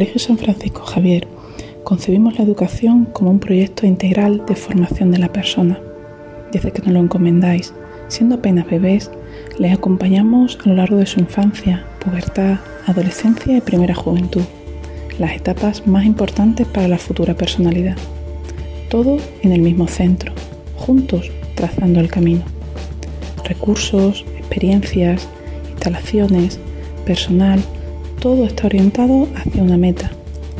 Colegio San Francisco Javier concebimos la educación como un proyecto integral de formación de la persona. Desde que nos lo encomendáis, siendo apenas bebés, les acompañamos a lo largo de su infancia, pubertad, adolescencia y primera juventud, las etapas más importantes para la futura personalidad. Todo en el mismo centro, juntos trazando el camino. Recursos, experiencias, instalaciones, personal, todo está orientado hacia una meta,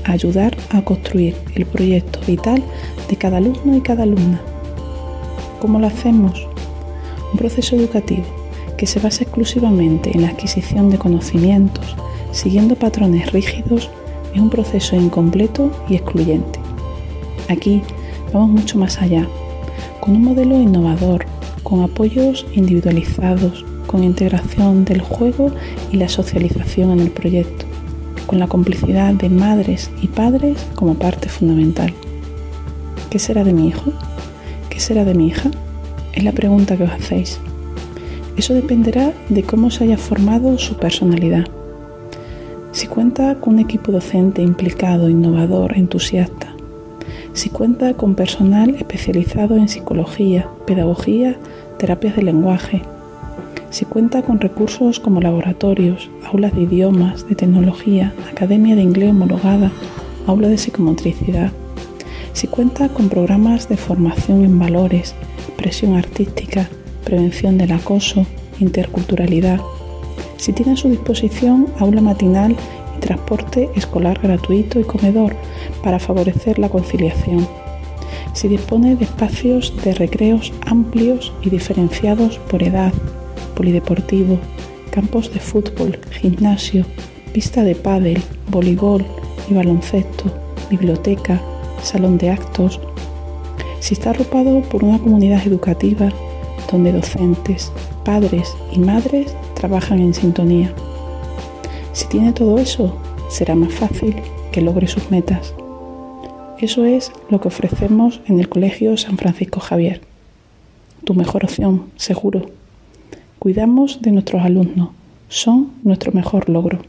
ayudar a construir el proyecto vital de cada alumno y cada alumna. ¿Cómo lo hacemos? Un proceso educativo que se basa exclusivamente en la adquisición de conocimientos, siguiendo patrones rígidos, es un proceso incompleto y excluyente. Aquí vamos mucho más allá, con un modelo innovador, con apoyos individualizados, con integración del juego y la socialización en el proyecto, con la complicidad de madres y padres como parte fundamental. ¿Qué será de mi hijo? ¿Qué será de mi hija? Es la pregunta que os hacéis. Eso dependerá de cómo se haya formado su personalidad. Si cuenta con un equipo docente implicado, innovador, entusiasta. Si cuenta con personal especializado en psicología, pedagogía, terapias de lenguaje, si cuenta con recursos como laboratorios, aulas de idiomas, de tecnología, academia de inglés homologada, aula de psicomotricidad, si cuenta con programas de formación en valores, presión artística, prevención del acoso, interculturalidad, si tiene a su disposición aula matinal y transporte escolar gratuito y comedor para favorecer la conciliación, si dispone de espacios de recreos amplios y diferenciados por edad, polideportivo, campos de fútbol, gimnasio, pista de pádel, voleibol y baloncesto, biblioteca, salón de actos. Si está arropado por una comunidad educativa donde docentes, padres y madres trabajan en sintonía. Si tiene todo eso, será más fácil que logre sus metas. Eso es lo que ofrecemos en el Colegio San Francisco Javier. Tu mejor opción, seguro. Cuidamos de nuestros alumnos, son nuestro mejor logro.